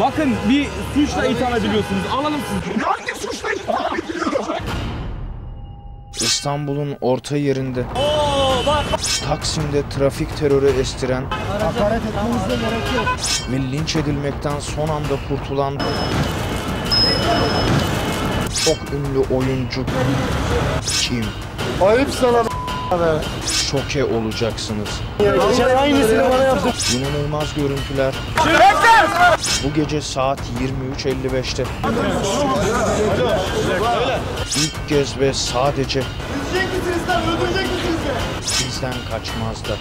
Bakın bir suçla itham ediliyorsunuz. Alalım sizi. İstanbul'un orta yerinde Taksim'de trafik terörü estiren Hakaret etmenize gerek yok. ve linç edilmekten son anda kurtulan çok ünlü oyuncu kim? Ayıp sana be. Şoke olacaksınız. Geçen aynısını bana yaptın. İnanılmaz görüntüler. Bu gece saat 23.55'te. İlk kez ve sadece bizden kaçmaz da.